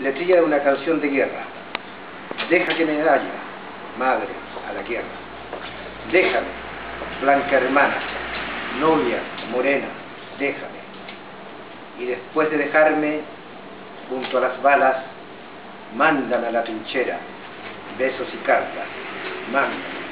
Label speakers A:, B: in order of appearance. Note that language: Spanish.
A: letrilla de una canción de guerra. Deja que me daña, madre, a la guerra. Déjame, blanca hermana, novia, morena, déjame. Y después de dejarme, junto a las balas, mándame a la trinchera, besos y cartas, mándame.